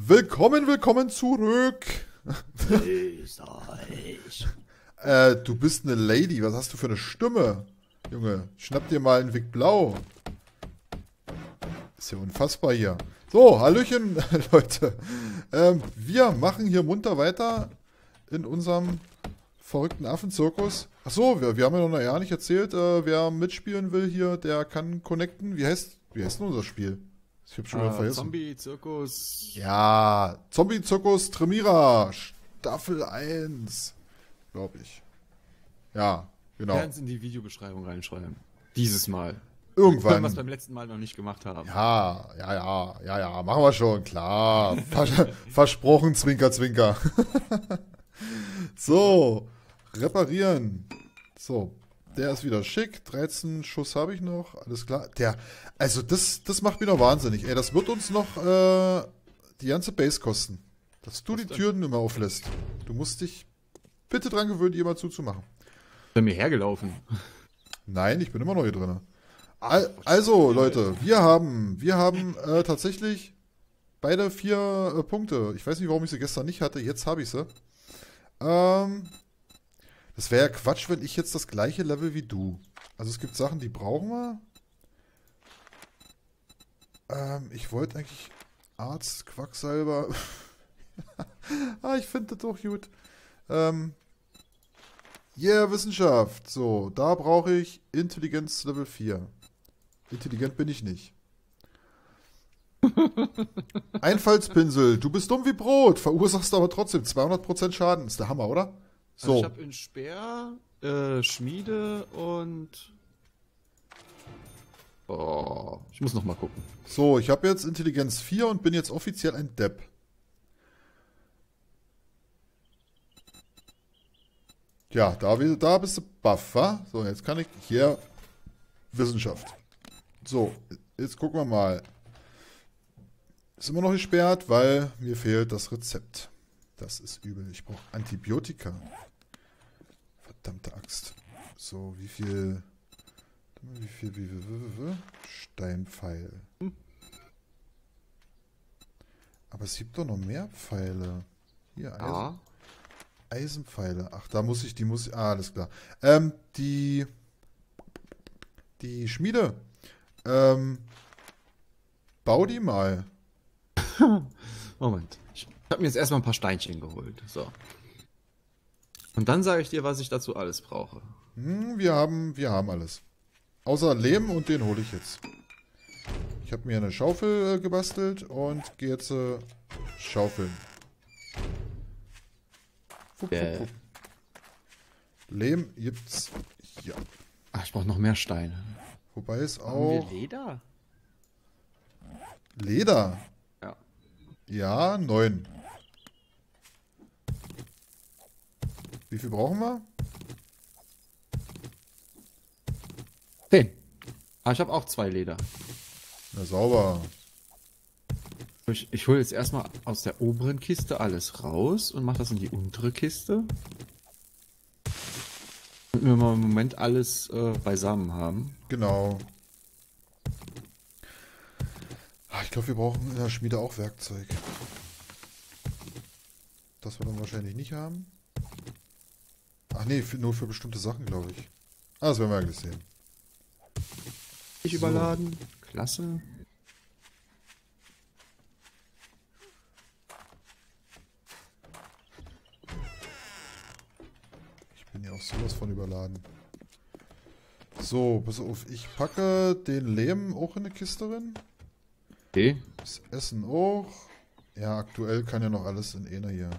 Willkommen, willkommen zurück. Grüß euch. Äh, du bist eine Lady. Was hast du für eine Stimme? Junge, schnapp dir mal einen Wick Blau. Ist ja unfassbar hier. So, Hallöchen, Leute. Ähm, wir machen hier munter weiter in unserem verrückten Affenzirkus. Achso, wir, wir haben ja noch ja nicht erzählt, äh, wer mitspielen will hier, der kann connecten. Wie heißt, wie heißt denn unser Spiel? Ich hab schon wieder Äh, vergessen. Zombie-Zirkus. Ja, Zombie-Zirkus Tremira, Staffel 1, glaube ich. Ja, genau. Wir werden es in die Videobeschreibung reinschreiben. Dieses Mal. Wenn wir es Irgendwann. beim letzten Mal noch nicht gemacht haben. Ja, ja, ja, ja, ja, machen wir schon, klar. Vers versprochen, Zwinker, Zwinker. so, reparieren. So, der ist wieder schick. 13 Schuss habe ich noch, alles klar. Der, also das, das macht mich noch wahnsinnig. Ey, das wird uns noch äh, die ganze Base kosten. Dass du Was die denn? Türen immer auflässt. Du musst dich bitte dran gewöhnen, die immer zuzumachen. Bei mir hergelaufen. Nein, ich bin immer noch hier drin. Al also, Leute, wir haben, wir haben äh, tatsächlich beide vier äh, Punkte. Ich weiß nicht, warum ich sie gestern nicht hatte. Jetzt habe ich sie. Ähm, das wäre ja Quatsch, wenn ich jetzt das gleiche Level wie du. Also es gibt Sachen, die brauchen wir. Ähm, ich wollte eigentlich Arzt, Quacksalber. ah, ich finde das doch gut. Ähm, Yeah, Wissenschaft. So, da brauche ich Intelligenz Level 4. Intelligent bin ich nicht. Einfallspinsel. Du bist dumm wie Brot, verursachst aber trotzdem 200% Schaden. Ist der Hammer, oder? Also So, ich habe in Speer, äh, Schmiede und. Oh, ich muss noch mal gucken. so, ich habe jetzt Intelligenz 4 und bin jetzt offiziell ein Depp. Ja, da, da bist du baff, wa? So, jetzt kann ich hier Wissenschaft. So, jetzt gucken wir mal. Ist immer noch gesperrt, weil mir fehlt das Rezept. Das ist übel. Ich brauche Antibiotika. So, wie viel... Wie viel... Wie viel, wie viel, wie viel? Steinpfeil. Aber es gibt doch noch mehr Pfeile. Hier, Eisen, Ja. Eisenpfeile. Ach, da muss ich, die muss ich, ah, alles klar. Ähm, die, die Schmiede. Ähm, bau die mal. Moment. Ich habe mir jetzt erstmal ein paar Steinchen geholt. So. Und dann sage ich dir, was ich dazu alles brauche. Hm, wir haben, wir haben alles. Außer Lehm und den hole ich jetzt. Ich habe mir eine Schaufel äh, gebastelt und gehe jetzt äh, schaufeln. Fupp, Äh. fupp, fupp. Lehm gibt's hier. Ach, ich brauche noch mehr Steine. Wobei es Haben auch wir Leder? Leder. Ja. Ja, neun. Wie viel brauchen wir? Zehn. Ah, ich habe auch zwei Leder. Na sauber. Ich, ich hole jetzt erstmal aus der oberen Kiste alles raus und mache das in die untere Kiste. Damit wir mal im Moment alles äh, beisammen haben. Genau. Ah, Ich glaube, wir brauchen in der Schmiede auch Werkzeug. Das wir dann wahrscheinlich nicht haben. Ach nee, für, nur für bestimmte Sachen, glaube ich. Ah, das werden wir ja gleich sehen. Ich So. überladen. Klasse. Ich bin ja auch sowas von überladen. So, pass auf. Ich packe den Lehm auch in eine Kiste rein. Okay. Das Essen auch. Ja, aktuell kann ja noch alles in einer hier.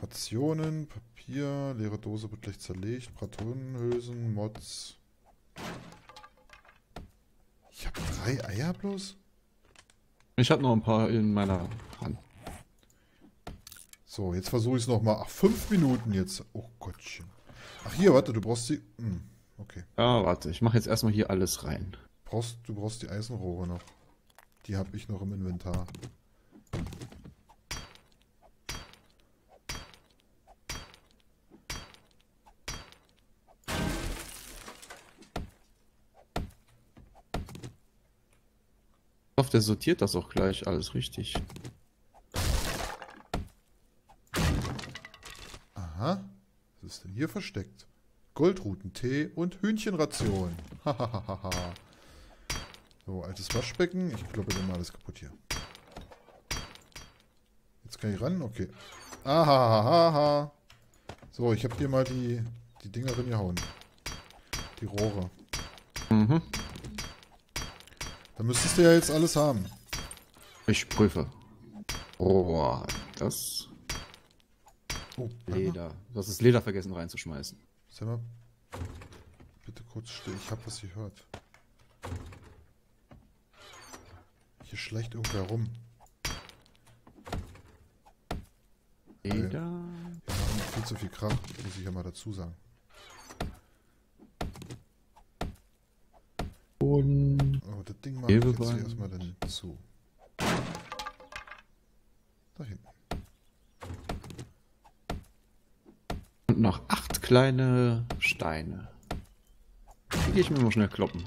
Rationen, Papier, leere Dose wird gleich zerlegt, Patronenhülsen, Mods. Ich habe drei Eier bloß? Ich habe noch ein paar in meiner Hand. So, jetzt versuche ich es nochmal. Ach, fünf Minuten jetzt. Oh Gottchen. Ach, hier, warte, du brauchst die... Hm, okay. Ja, warte. Ich mache jetzt erstmal hier alles rein. Brauchst, du brauchst die Eisenrohre noch. Die habe ich noch im Inventar. Der sortiert das auch gleich alles richtig. Aha. Was ist denn hier versteckt? Goldrutentee und Hühnchenration. Hahaha. so, altes Waschbecken. Ich glaube, wir machen alles kaputt hier. Jetzt kann ich ran? Okay. Ahahaha. So, ich habe hier mal die, die Dinger drin gehauen. Die Rohre. Mhm. Da müsstest du ja jetzt alles haben. Ich prüfe. Oh, das Oh, Leder. Du hast das Leder vergessen reinzuschmeißen. Sag mal, bitte kurz still. Ich habe was gehört. Hier schleicht irgendwer rum. Leder. Wir machen viel zu viel Krach, muss ich ja mal dazu sagen. Und Aber das Ding mache ich jetzt hier erstmal dann zu. Da hinten. Und noch acht kleine Steine. Die gehe ich mir mal schnell kloppen.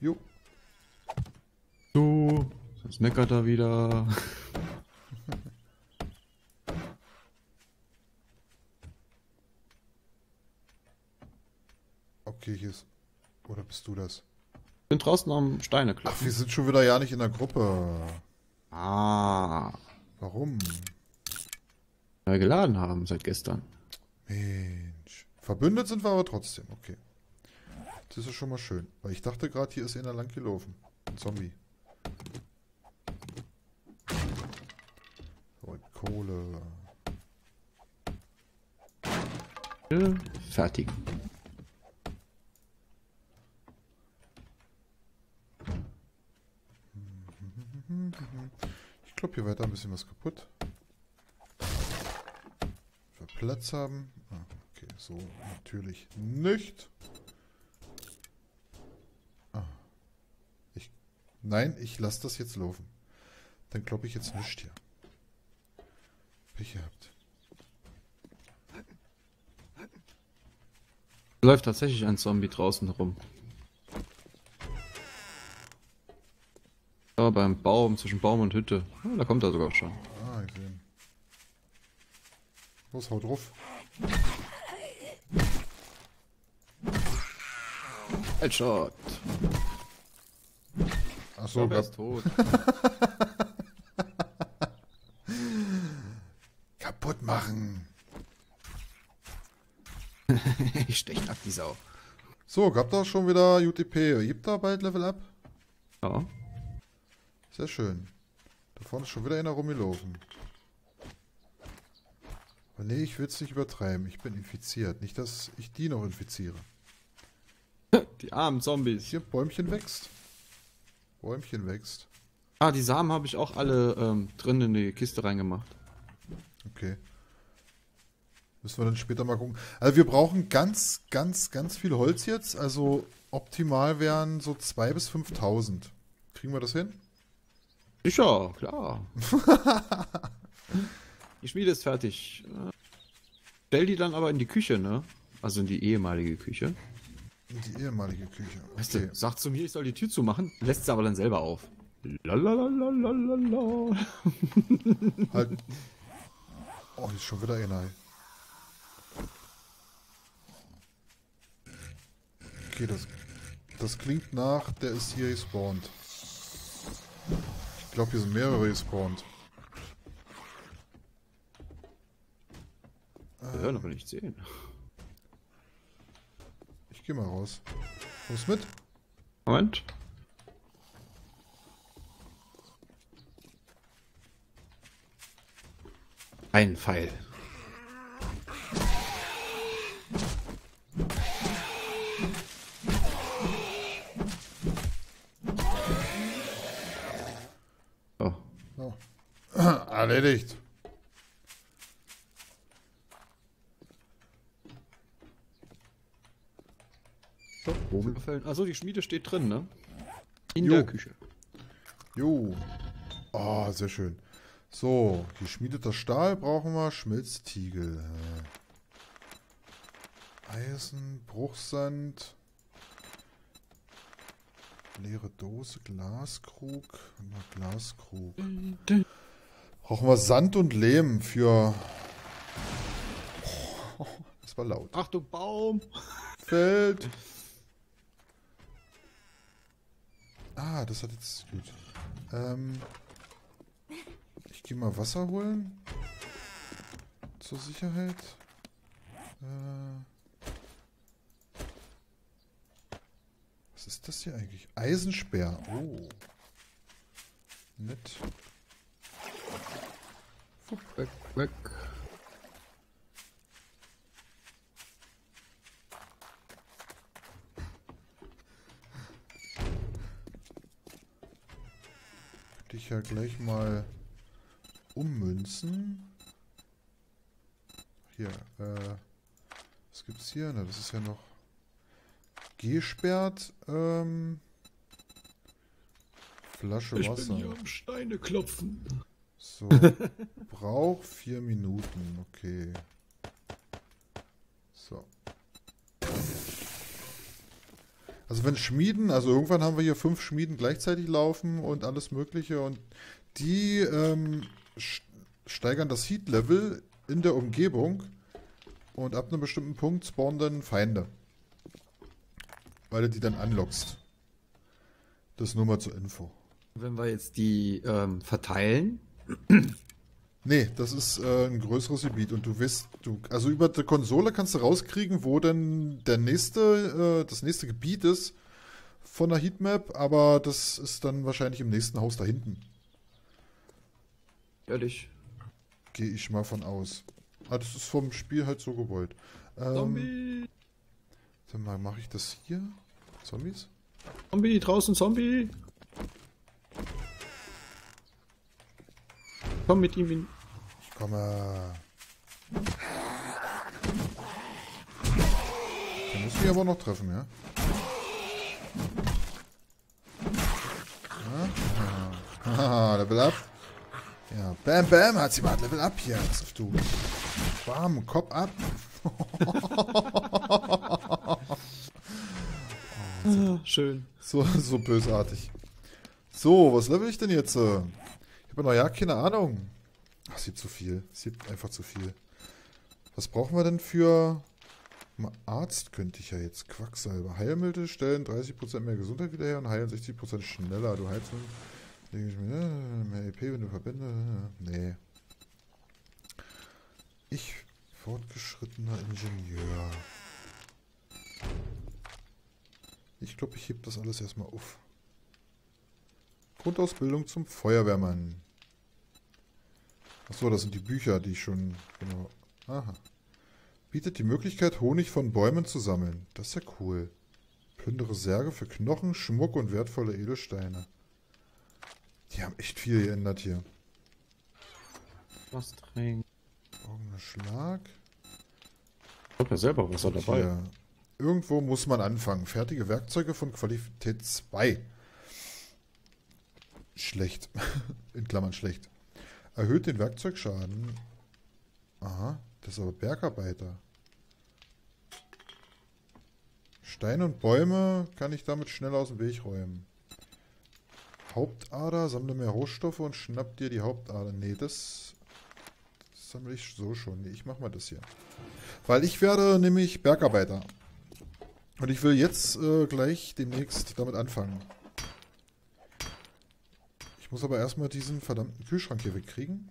Jo. So, das meckert er wieder. Okay, hier ist. Oder bist du das? Bin draußen am Steine Ach, wir sind schon wieder ja nicht in der Gruppe. Ah, Warum? weil wir geladen haben seit gestern. Mensch. Verbündet sind wir aber trotzdem, okay. Das ist ja schon mal schön. Weil ich dachte gerade, hier ist einer lang gelaufen. Ein Zombie. So, Kohle. Fertig. Ich glaube, hier weiter ein bisschen was kaputt. Für Platz haben. Ah, okay, so natürlich nicht. Ah. Ich, nein, ich lasse das jetzt laufen. Dann glaube ich jetzt nicht hier. Pech gehabt. Läuft tatsächlich ein Zombie draußen rum. Da beim Baum, zwischen Baum und Hütte. Oh, da kommt er sogar schon. Ah, ich sehe. Los, hau drauf. Headshot. Achso, er ist tot. kaputt machen. ich stech ab die Sau. So, gab da schon wieder UTP. Gibt da bald Level Up? Ja. Sehr schön. Da vorne ist schon wieder einer rumgelaufen. Aber nee, ich will es nicht übertreiben. Ich bin infiziert. Nicht, dass ich die noch infiziere. Die armen Zombies. Hier, Bäumchen wächst. Bäumchen wächst. Ah, die Samen habe ich auch alle ähm, drin in die Kiste reingemacht. Okay. Müssen wir dann später mal gucken. Also wir brauchen ganz, ganz, ganz viel Holz jetzt. Also optimal wären so 2.000 bis 5.000. Kriegen wir das hin? Sicher, klar. die Schmiede ist fertig. Stell die dann aber in die Küche, ne? Also in die ehemalige Küche. In die ehemalige Küche. Weißt Okay. du, sagt zu mir, ich soll die Tür zumachen, lässt sie aber dann selber auf. Lalalalalalala. Halt. Oh, ist schon wieder einer. Okay, das, das klingt nach, der ist hier gespawnt. Ich glaube, hier sind mehrere gespawnt. Wir hören aber nicht sehen. Ich gehe mal raus. Kommst mit? Moment. Ein Pfeil. Erledigt. Achso, die Schmiede steht drin, ne? In Jo. der Küche. Jo. Oh, sehr schön. So, geschmiedeter Stahl brauchen wir. Schmelztiegel. Äh, Eisen, Bruchsand. leere Dose, Glaskrug. Glaskrug. Brauchen wir Sand und Lehm für. Oh, das war laut. Achtung, Baum! Feld. Ah, das hat jetzt gut. Ähm, ich gehe mal Wasser holen. Zur Sicherheit. Äh, was ist das hier eigentlich? Eisensperr. Oh. Nett. Weg, weg. Könnte ich ja gleich mal ummünzen. Hier, äh, was gibt's hier? Na, das ist ja noch gesperrt. Ähm, Flasche Ich Wasser. bin hier am Steine klopfen. So, braucht vier Minuten, okay. So. Also wenn Schmieden, also irgendwann haben wir hier fünf Schmieden gleichzeitig laufen und alles mögliche und die ähm, st- steigern das Heat-Level in der Umgebung und ab einem bestimmten Punkt spawnen dann Feinde. Weil du die dann anlockst. Das nur mal zur Info. Wenn wir jetzt die ähm, verteilen, Nee, das ist äh, ein größeres Gebiet und du wirst, du, also über die Konsole kannst du rauskriegen, wo denn der nächste, äh, das nächste Gebiet ist von der Heatmap, aber das ist dann wahrscheinlich im nächsten Haus da hinten. ehrlich. Gehe ich mal von aus. Ah, das ist vom Spiel halt so gewollt. Ähm, Zombie! Dann mal, mache ich das hier? Zombies? Zombie, draußen Zombie! Komm mit ihm in. Ich komme. Der muss mich aber noch treffen, ja? Haha, Level up. Ja, bam, bam, hat sie mal Level up hier. Was auf du. Bam, Kopf ab. Schön. So, so bösartig. So, was level ich denn jetzt? Äh? Ich habe noch ja keine Ahnung. Ach, es gibt zu viel. Es gibt einfach zu viel. Was brauchen wir denn für... Arzt könnte ich ja jetzt. Quacksalber. Heilmittel stellen 30% mehr Gesundheit wieder her und heilen 60% schneller. Du heilst äh, Mehr EP, wenn du verbinde... Nee. Ich... Fortgeschrittener Ingenieur. Ich glaube, ich heb das alles erstmal auf. Grundausbildung zum Feuerwehrmann. Achso, das sind die Bücher, die ich schon. Genau. Aha. Bietet die Möglichkeit, Honig von Bäumen zu sammeln. Das ist ja cool. Plündere Särge für Knochen, Schmuck und wertvolle Edelsteine. Die haben echt viel geändert hier. Was trinken? Augener Schlag. Ich hab ja selber Wasser dabei. Hier. Irgendwo muss man anfangen. Fertige Werkzeuge von Qualität 2. Schlecht. In Klammern schlecht. Erhöht den Werkzeugschaden. Aha, das ist aber Bergarbeiter. Steine und Bäume kann ich damit schnell aus dem Weg räumen. Hauptader, sammle mehr Rohstoffe und schnapp dir die Hauptader. Nee, das, das sammle ich so schon. Nee, ich mach mal das hier. Weil ich werde nämlich Bergarbeiter. Und ich will jetzt äh, gleich demnächst damit anfangen. Ich muss aber erstmal diesen verdammten Kühlschrank hier wegkriegen.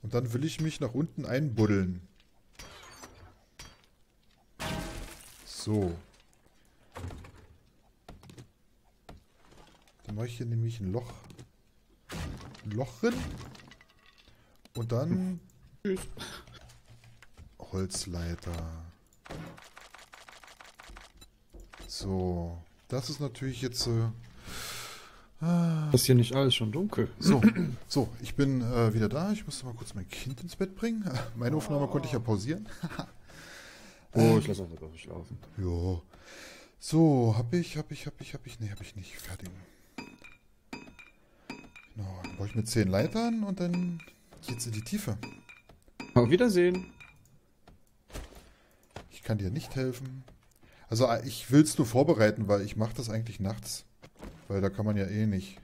Und dann will ich mich nach unten einbuddeln. So. Dann mache ich hier nämlich ein Loch. Ein Loch drin. Und dann Tschüss. Holzleiter. So, das ist natürlich jetzt. Äh, Das ist hier nicht alles schon dunkel. so, so, ich bin äh, wieder da. Ich musste mal kurz mein Kind ins Bett bringen. Meine Aufnahme konnte ich ja pausieren. Oh, ich lasse einfach drauf schlafen. Jo. So, hab ich, hab ich, hab ich, hab ich. Nee, hab ich nicht. Fertig. Genau, dann brauche ich mit zehn Leitern und dann geht's in die Tiefe. Auf Wiedersehen. Ich kann dir nicht helfen. Also äh, ich will es nur vorbereiten, weil ich mache das eigentlich nachts. Weil da kann man ja eh nicht.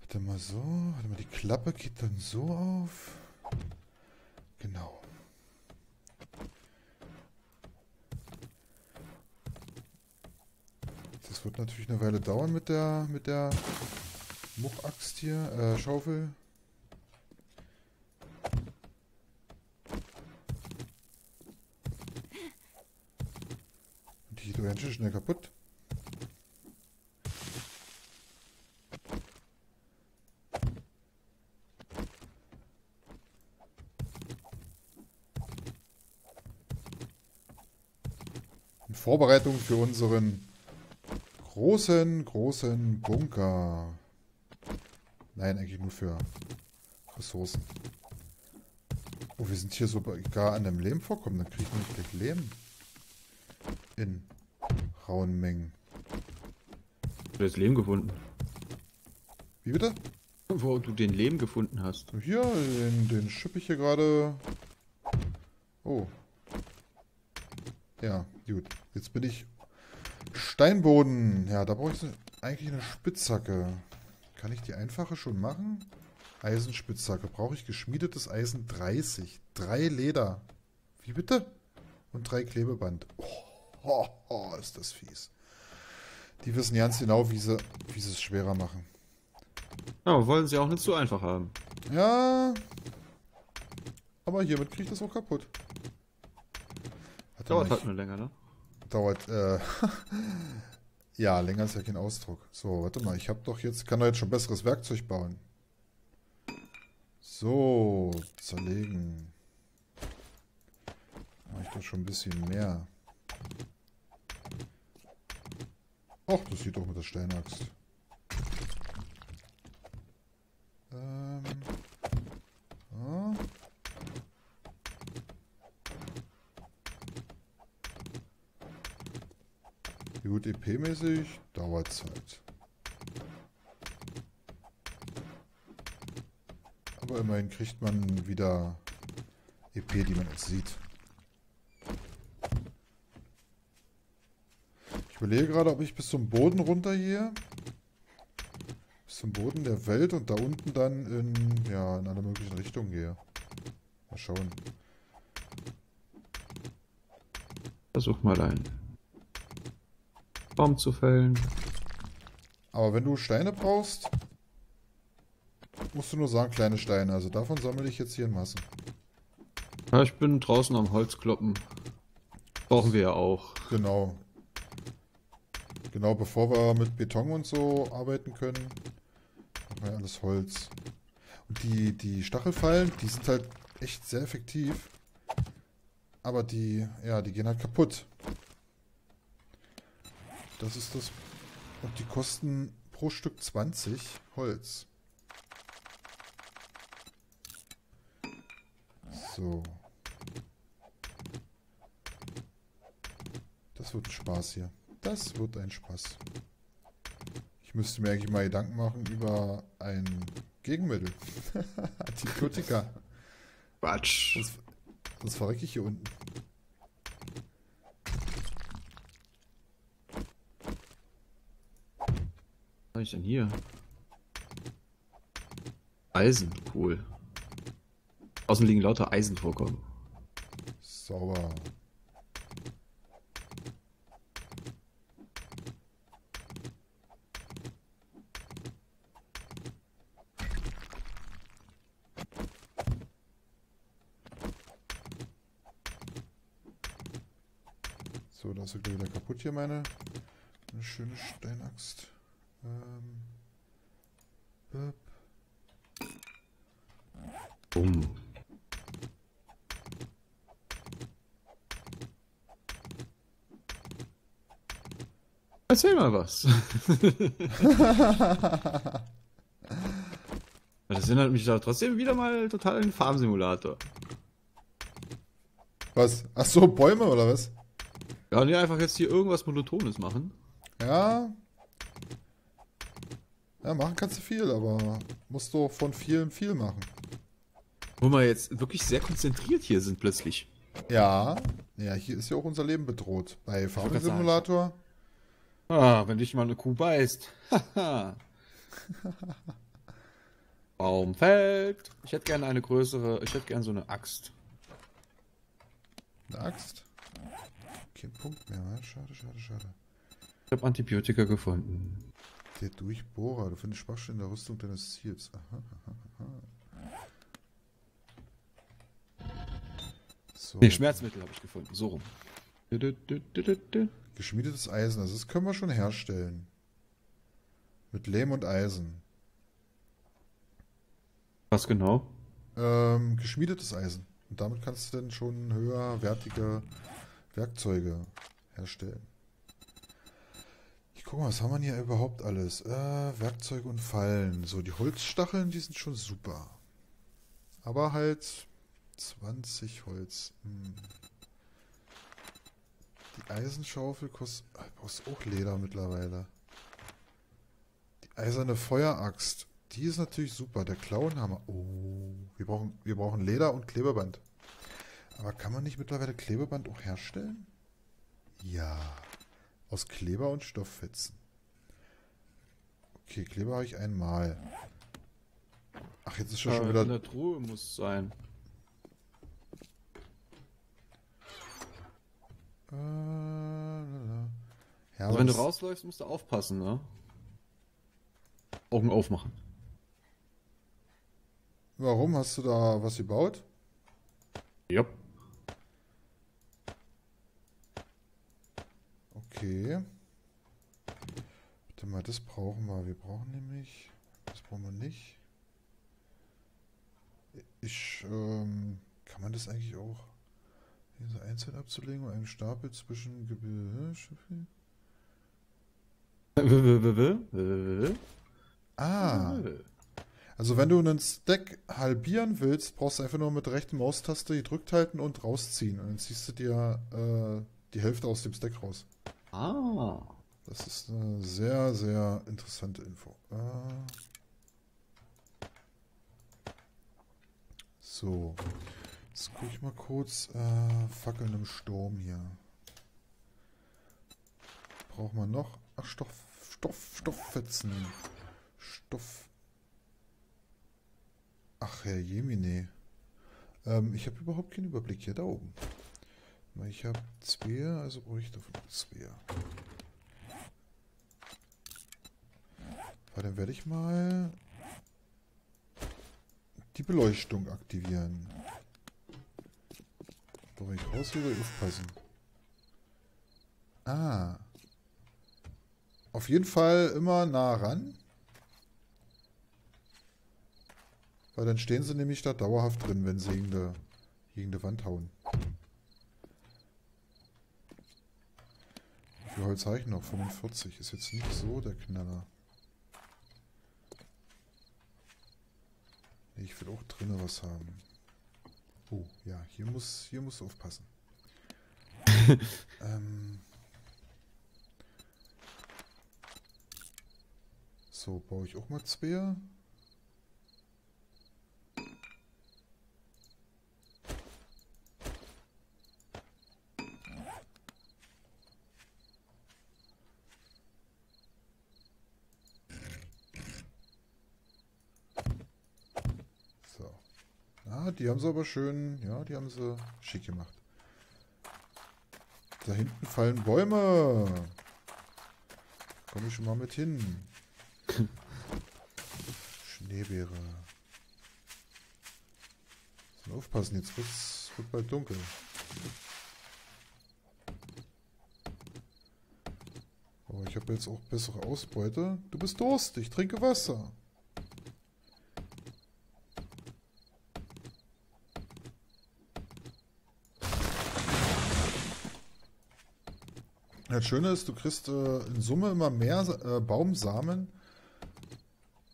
Warte mal so. Warte mal, die Klappe geht dann so auf. Genau. Das wird natürlich eine Weile dauern mit der mit der Muchaxt hier, äh, Schaufel. Ganz schön schnell kaputt. In Vorbereitung für unseren großen, großen Bunker. Nein, eigentlich nur für Ressourcen. Oh, wir sind hier sogar an einem Lehmvorkommen. Dann kriege ich nämlich gleich Lehm. In rauen Mengen. Du hast Lehm gefunden. Wie bitte? Wo du den Lehm gefunden hast. Hier, den, den schippe ich hier gerade. Oh. Ja, gut. Jetzt bin ich Steinboden. Ja, da brauche ich eigentlich eine Spitzhacke. Kann ich die einfache schon machen? Eisenspitzhacke. Brauche ich geschmiedetes Eisen 30. Drei Leder. Wie bitte? Und drei Klebeband. Oh, oh, oh, ist das fies. Die wissen ganz genau, wie sie, wie sie es schwerer machen. Ja, wollen sie auch nicht so einfach haben. Ja. Aber hiermit kriege ich das auch kaputt. Hat Dauert halt nur länger, ne? Dauert, äh. ja, länger ist ja kein Ausdruck. So, warte mal, ich habe doch jetzt, kann doch jetzt schon besseres Werkzeug bauen. So, zerlegen. Mache ich doch schon ein bisschen mehr. Ach, das sieht doch mit der Steinaxt. Ähm. Ah. Gut, EP-mäßig dauert Zeit. Aber immerhin kriegt man wieder EP, die man jetzt sieht. Überlege gerade, ob ich bis zum Boden runter hier. Bis zum Boden der Welt und da unten dann in, ja, in alle möglichen Richtungen gehe. Mal schauen. Versuch mal ein. Baum zu fällen. Aber wenn du Steine brauchst, musst du nur sagen, kleine Steine. Also davon sammle ich jetzt hier in Massen. Ja, ich bin draußen am Holzkloppen. Brauchen wir ja auch. Genau. Genau, bevor wir mit Beton und so arbeiten können, machen wir alles Holz. Und die, die Stachelfallen, die sind halt echt sehr effektiv. Aber die, ja, die gehen halt kaputt. Das ist das. Und die kosten pro Stück 20 Holz. So. Das wird ein Spaß hier. Das wird ein Spaß. Ich müsste mir eigentlich mal Gedanken machen über ein Gegenmittel. Antibiotika. Quatsch. Sonst, sonst verrecke ich hier unten. Was habe ich denn hier? Eisen, cool. Außen liegen lauter Eisenvorkommen. Sauber. So, da ist wieder kaputt hier meine, eine schöne Steinaxt. Ähm, böp. Bumm. Erzähl mal was. das erinnert mich doch trotzdem wieder mal total an den Farmsimulator. Was? Ach so, Bäume oder was? Ja, nee, einfach jetzt hier irgendwas Monotones machen. Ja. Ja, machen kannst du viel, aber musst du von vielem viel machen. Wo wir jetzt wirklich sehr konzentriert hier sind plötzlich. Ja, ja, hier ist ja auch unser Leben bedroht. Bei Farming. Simulator. Ah, wenn dich mal eine Kuh beißt. Haha. Baum fällt. Ich hätte gerne eine größere, ich hätte gerne so eine Axt. Eine Axt. Kein Punkt mehr, ne? Schade, schade, schade. Ich habe Antibiotika gefunden. Der Durchbohrer, du findest Schwachstellen in der Rüstung deines Ziels. Aha, aha, aha. So. Nee, Schmerzmittel habe ich gefunden. So rum. Geschmiedetes Eisen, also das können wir schon herstellen. Mit Lehm und Eisen. Was genau? Ähm, geschmiedetes Eisen. Und damit kannst du dann schon höherwertige Werkzeuge herstellen. Ich gucke mal, was haben wir hier überhaupt alles? Äh, Werkzeuge und Fallen. So, die Holzstacheln, die sind schon super. Aber halt 20 Holz. Hm. Die Eisenschaufel kostet, ah, kostet auch Leder mittlerweile. Die eiserne Feueraxt. Die ist natürlich super. Der Klauenhammer. Oh, wir brauchen, wir brauchen Leder und Klebeband. Aber kann man nicht mittlerweile Klebeband auch herstellen? Ja. Aus Kleber und Stofffetzen. Okay, Kleber habe ich einmal. Ach, jetzt ist ja schon wieder. in der Truhe muss sein. Äh. Ja, Also wenn du rausläufst, musst du aufpassen, ne? Augen aufmachen. Warum hast du da was gebaut? Ja. Okay. Warte mal, das brauchen wir. Wir brauchen nämlich. Das brauchen wir nicht. Ich, ähm, kann man das eigentlich auch hier so einzeln abzulegen und einen Stapel zwischen Gebirge? Ah, also wenn du einen Stack halbieren willst, brauchst du einfach nur mit rechten Maustaste gedrückt halten und rausziehen. Und dann ziehst du dir äh, die Hälfte aus dem Stack raus. Ah. Das ist eine sehr, sehr interessante Info. Äh, so. Jetzt gucke ich mal kurz. Äh, Fackeln im Sturm hier. Braucht man noch? Ach, Stoff, Stoff, Stofffetzen. Stoff. Ach, Herr Jemine. Ähm, ich habe überhaupt keinen Überblick hier da oben. Ich habe zwei, also brauche ich davon zwei. Aber dann werde ich mal die Beleuchtung aktivieren. Wo ich will, aufpassen. Ah. Auf jeden Fall immer nah ran. Weil dann stehen sie nämlich da dauerhaft drin, wenn sie gegen die, gegen die Wand hauen. Wie viel Holz habe ich noch? 45. Ist jetzt nicht so der Knaller. Nee, Ich will auch drinnen was haben. Oh, ja, hier muss, hier muss aufpassen. ähm. So, baue ich auch mal zwei. So. Die haben sie aber schön, ja, die haben sie schick gemacht. Da hinten fallen Bäume. Komme ich schon mal mit hin. Schneebeere. Müssen aufpassen, jetzt wird's, wird bald dunkel. Oh, ich habe jetzt auch bessere Ausbeute. Du bist durstig, trinke Wasser. Das Schöne ist, du kriegst äh, in Summe immer mehr äh, Baumsamen,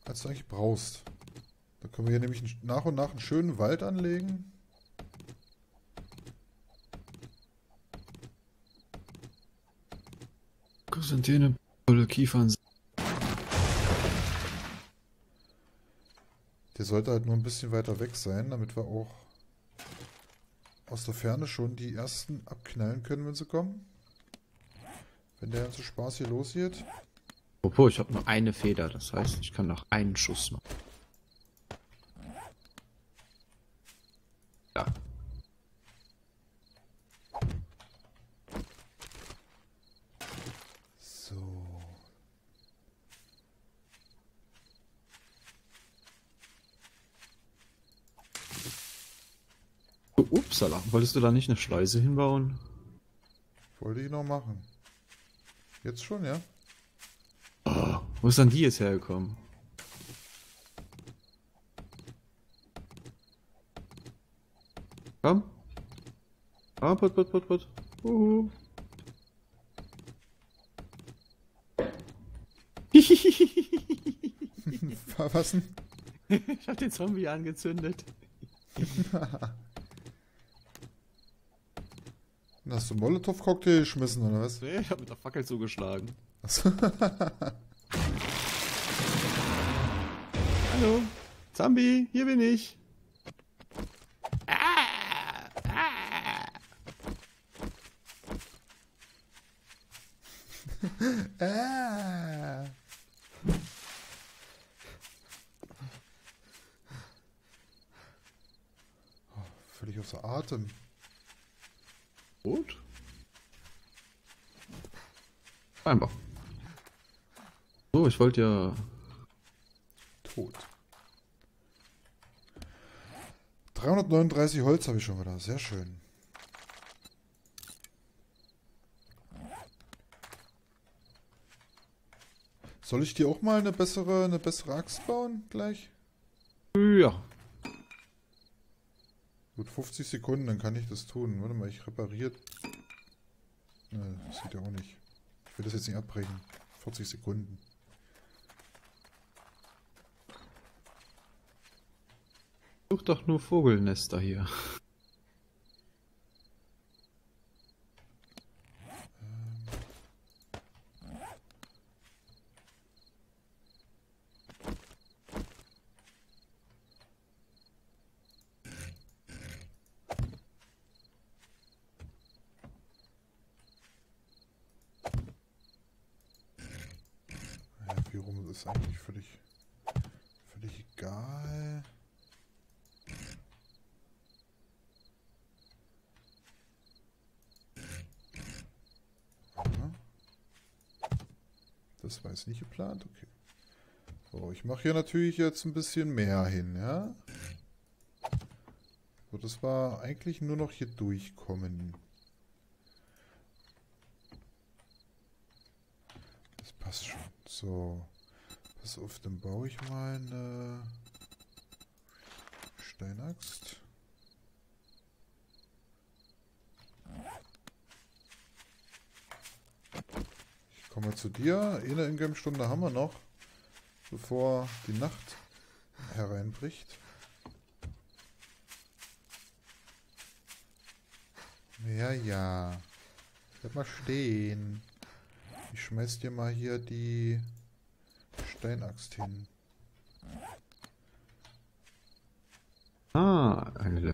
als du eigentlich brauchst. Da können wir hier nämlich nach und nach einen schönen Wald anlegen. Chrysanthene, Kiefern. Der sollte halt nur ein bisschen weiter weg sein, damit wir auch aus der Ferne schon die ersten abknallen können, wenn sie kommen. Wenn der ganze Spaß hier losgeht. Apropos, ich habe nur eine Feder, das heißt, ich kann noch einen Schuss machen. Ja. So. Upsala, wolltest du da nicht eine Schleuse hinbauen? Wollte ich noch machen. Jetzt schon, ja? Oh, wo ist dann die jetzt hergekommen? Komm. Ah, put, put, put, put. Uhu. Was denn? ich hab den Zombie angezündet. Hast du Molotow-Cocktail geschmissen, oder was? Nee, ich hab mit der Fackel zugeschlagen. Achso. Hallo. Zombie, hier bin ich. ah. Oh, völlig außer Atem. Gut. Einfach. So, ich wollte ja. Tot. 339 Holz habe ich schon wieder. Sehr schön. Soll ich dir auch mal eine bessere, eine bessere Axt bauen gleich? Ja. Gut, 50 Sekunden, dann kann ich das tun. Warte mal, ich repariere. Ne, das sieht ja auch nicht. Ich will das jetzt nicht abbrechen. 40 Sekunden. Such doch nur Vogelnester hier. Ja, wie rum ist eigentlich völlig, völlig egal. Aha. Das war jetzt nicht geplant, okay. So, ich mache hier natürlich jetzt ein bisschen mehr hin, ja. So, das war eigentlich nur noch hier durchkommen. Das passt schon. So. Pass auf, dann baue ich mal eine Steinaxt. Ich komme zu dir. Eine Ingame-Stunde haben wir noch, bevor die Nacht hereinbricht. Ja, ja. Bleib mal stehen. Ich schmeiß dir mal hier die Steinaxt hin. Ah, eine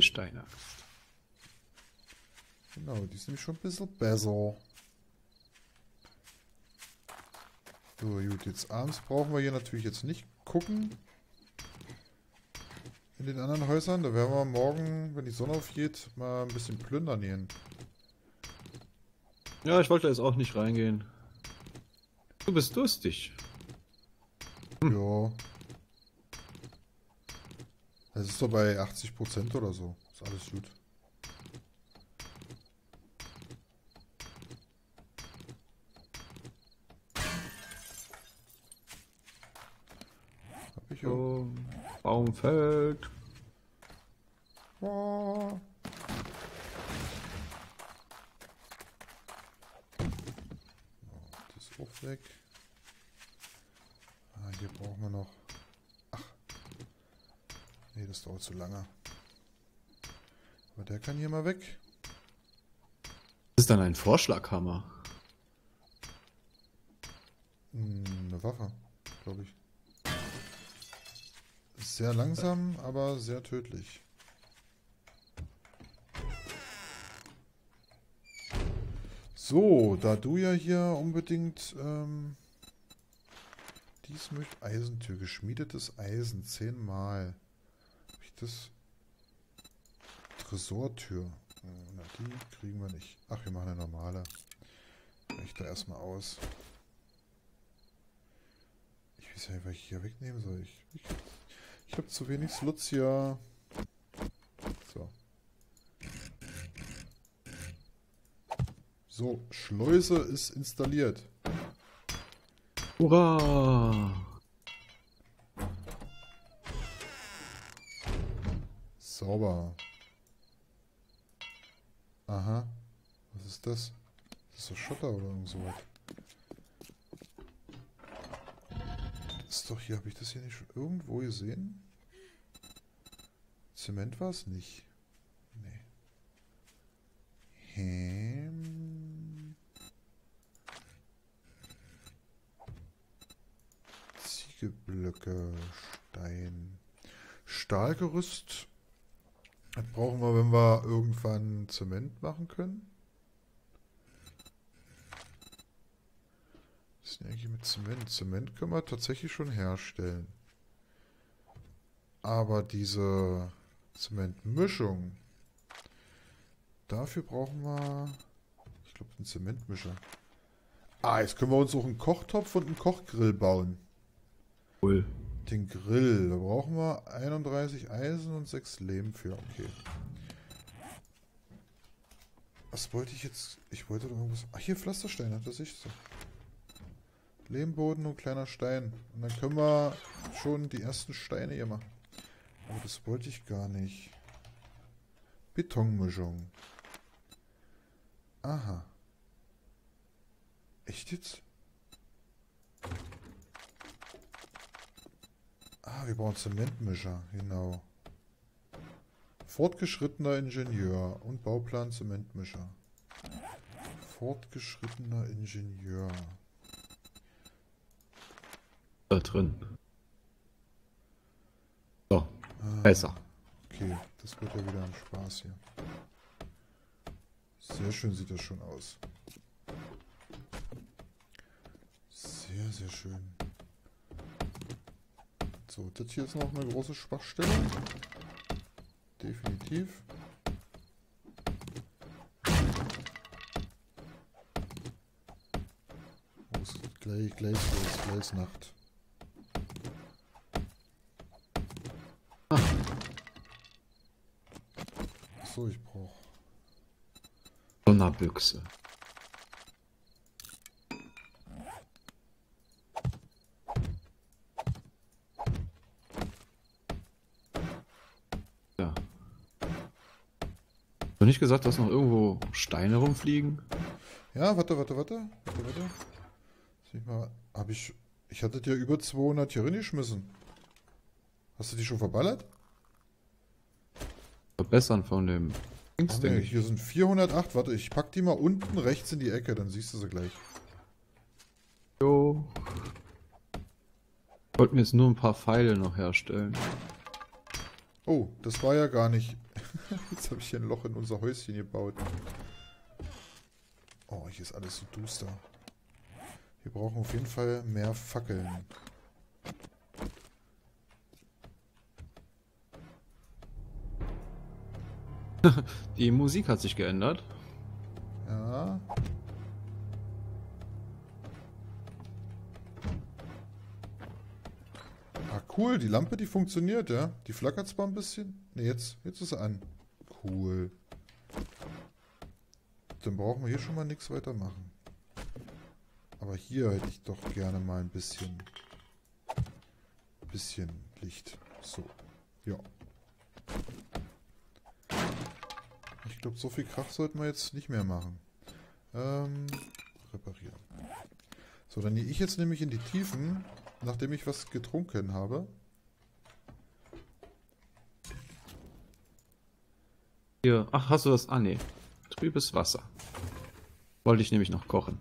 Steinachs. Genau, die ist nämlich schon ein bisschen besser. So, gut, jetzt abends brauchen wir hier natürlich jetzt nicht gucken. In den anderen Häusern. Da werden wir morgen, wenn die Sonne aufgeht, mal ein bisschen plündern gehen. Ja, ich wollte jetzt auch nicht reingehen. Du bist durstig. Ja. Das ist so bei 80% oder so. Ist alles gut. So, Baum fällt. So, das ist auch weg. Ah, hier brauchen wir noch. Ach. Nee, das dauert zu lange. Aber der kann hier mal weg. Das ist dann ein Vorschlaghammer. Hm, Eine Waffe, sehr langsam, aber sehr tödlich. So, da du ja hier unbedingt ähm, dies mit Eisentür, geschmiedetes Eisen, zehnmal. Hab ich das? Tresortür. Äh, na, die kriegen wir nicht. Ach, wir machen eine normale. Ich da erstmal aus. Ich weiß ja nicht, was ich hier wegnehmen soll. Ich, ich ich habe zu wenig Slots hier. So. So, Schleuse ist installiert. Hurra! Sauber. Aha. Was ist das? Das ist doch Schotter oder irgend sowas. Ist doch hier, habe ich das hier nicht schon irgendwo gesehen? Zement war es nicht. Nee. Hm. Ziegelblöcke, Stein. Stahlgerüst das brauchen wir, wenn wir irgendwann Zement machen können. Ist eigentlich mit Zement? Zement können wir tatsächlich schon herstellen. Aber diese Zementmischung, dafür brauchen wir, ich glaube, einen Zementmischer. Ah, jetzt können wir uns auch einen Kochtopf und einen Kochgrill bauen. Cool. Den Grill, da brauchen wir 31 Eisen und 6 Lehm für. Okay. Was wollte ich jetzt? Ich wollte doch irgendwas. Ach, hier Pflasterstein, hat das ich so. Lehmboden und kleiner Stein. Und dann können wir schon die ersten Steine hier machen. Aber das wollte ich gar nicht. Betonmischung. Aha. Echt jetzt? Ah, wir brauchen Zementmischer, genau. Fortgeschrittener Ingenieur und Bauplan Zementmischer. Fortgeschrittener Ingenieur. Da drin. So, Ah, besser. Okay, das wird ja wieder ein Spaß hier. Sehr schön sieht das schon aus. Sehr, sehr schön. So, das hier ist noch eine große Schwachstelle. Definitiv. Oh, gleich, gleich los, gleich Nacht. So, ich brauche. Donnerbüchse. Ja. Hast du nicht gesagt, dass noch irgendwo Steine rumfliegen? Ja, warte, warte, warte. Warte, warte. Mich mal. Hab ich. Ich hatte dir über 200 hier reingeschmissen. Hast du die schon verballert? Verbessern von dem Dings, denke ich. hier sind 408. Warte, ich pack die mal unten rechts in die Ecke, dann siehst du sie gleich. Jo. Wollten jetzt nur ein paar Pfeile noch herstellen. Oh, das war ja gar nicht. Jetzt habe ich hier ein Loch in unser Häuschen gebaut. Oh, hier ist alles so duster. Wir brauchen auf jeden Fall mehr Fackeln. Die Musik hat sich geändert. Ja. Ah, cool. Die Lampe, die funktioniert, ja. Die flackert zwar ein bisschen. Ne, jetzt, jetzt ist sie an. Cool. Dann brauchen wir hier schon mal nichts weiter machen. Aber hier hätte ich doch gerne mal ein bisschen, bisschen Licht. So. Ja. Ich glaube, so viel Krach sollten wir jetzt nicht mehr machen. Ähm, reparieren. So, dann gehe ich jetzt nämlich in die Tiefen, nachdem ich was getrunken habe. Hier. Ach, hast du das? Ah, nee. Trübes Wasser. Wollte ich nämlich noch kochen.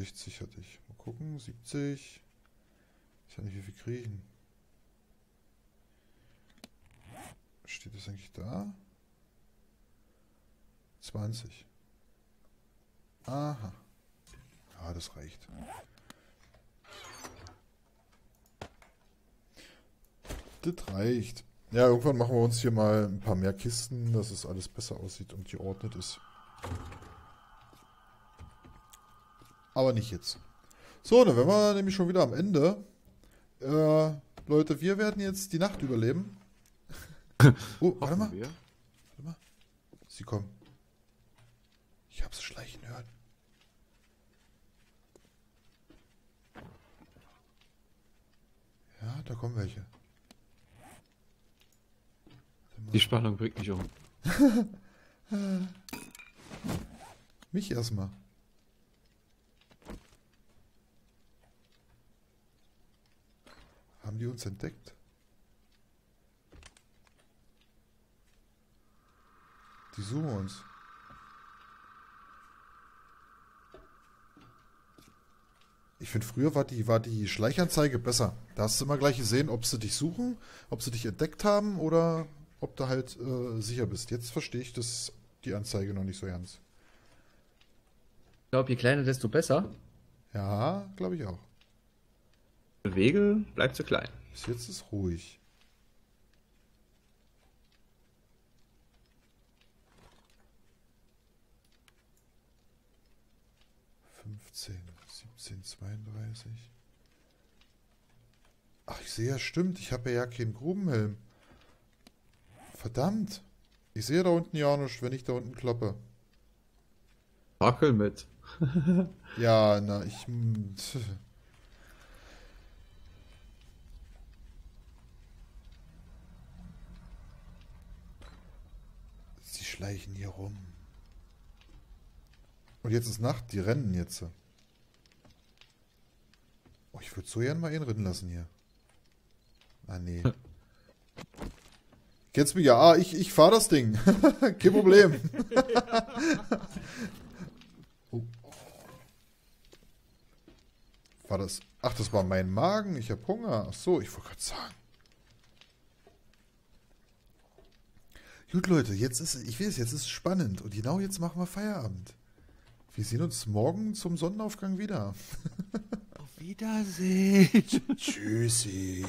60 hatte ich. Mal gucken, 70. Ich weiß nicht, wie viel kriegen. Steht das eigentlich da? 20. Aha. Ja, das reicht. Das reicht. Ja, irgendwann machen wir uns hier mal ein paar mehr Kisten, dass es alles besser aussieht und geordnet ist. Aber nicht jetzt. So, dann wären wir nämlich schon wieder am Ende. Äh, Leute, wir werden jetzt die Nacht überleben. oh, warte mal. Warte mal. Sie kommen. Ich habe sie schleichen hören. Ja, da kommen welche. Die Spannung bringt mich um. Mich erstmal. Haben die uns entdeckt? Die suchen uns. Ich finde, früher war die, war die Schleichanzeige besser. Da hast du immer gleich gesehen, ob sie dich suchen, ob sie dich entdeckt haben oder ob du halt äh, sicher bist. Jetzt verstehe ich das, die Anzeige noch nicht so ganz. Ich glaube, je kleiner, desto besser. Ja, glaube ich auch. Bewege, bleibt so klein. Bis jetzt ist ruhig. Fünfzehn, siebzehn, zweiunddreißig. Ach, ich sehe ja, stimmt. Ich habe ja keinen Grubenhelm. Verdammt. Ich sehe da unten ja nicht, wenn ich da unten kloppe. Fackel mit. Ja, na, ich. hm, tch. Sie schleichen hier rum. Und jetzt ist Nacht, die rennen jetzt. Oh, ich würde so gern mal ihn rennen lassen hier. Ah, nee. Kennst mich ja. Ah, ich, ich fahr das Ding. Kein Problem. oh. War das. Ach, das war mein Magen. Ich hab Hunger. Ach so, ich wollte gerade sagen. Gut, Leute, jetzt ist, ich weiß, jetzt ist es spannend. Und genau jetzt machen wir Feierabend. Wir sehen uns morgen zum Sonnenaufgang wieder. Auf Wiedersehen. Tschüssi.